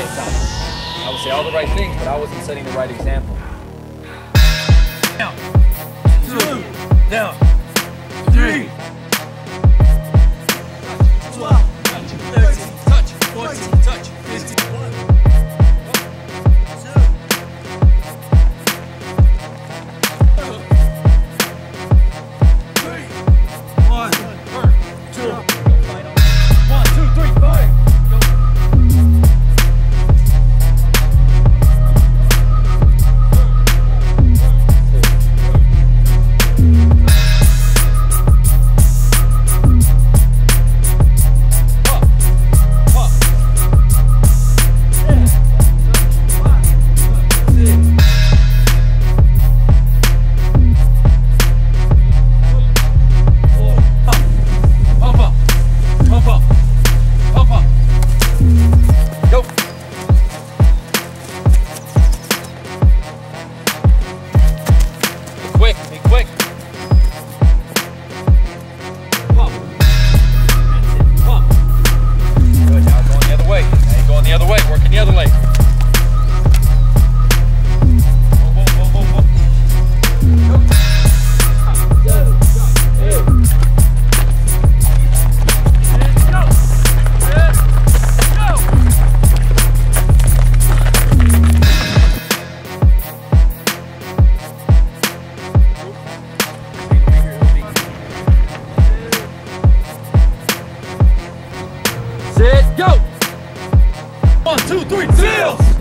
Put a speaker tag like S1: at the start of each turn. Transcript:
S1: I would say all the right things, but I wasn't setting the right example.
S2: Down, two, down, three. One, two, three, seals!